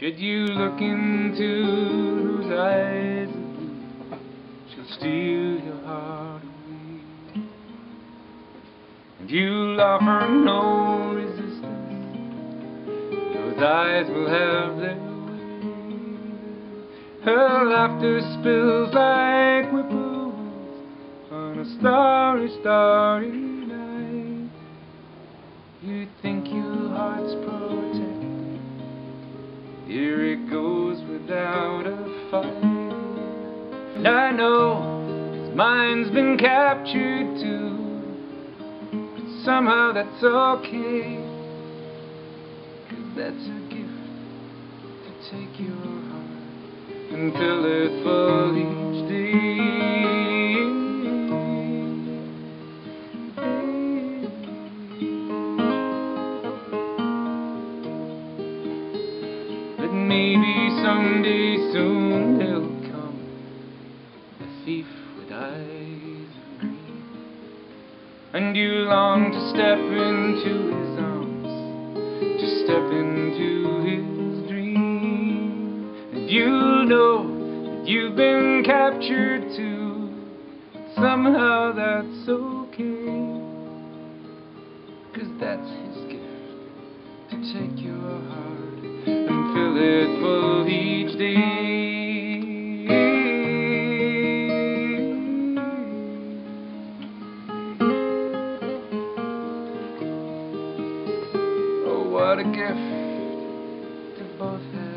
Should you look into those eyes she'll steal your heart away. And you'll offer no resistance, those eyes will have their way. Her laughter spills like ripples on a starry, starry night. It goes without a fight. And I know his mind's been captured too. But somehow that's okay. Cause that's a gift to take your heart and fill it full each day. Maybe someday soon they'll come, a thief with eyes of green, and you long to step into his arms, to step into his dream, and you know that you've been captured too, but somehow that's okay, cause that's his gift to take your heart of each day. Oh, what a gift to both hands.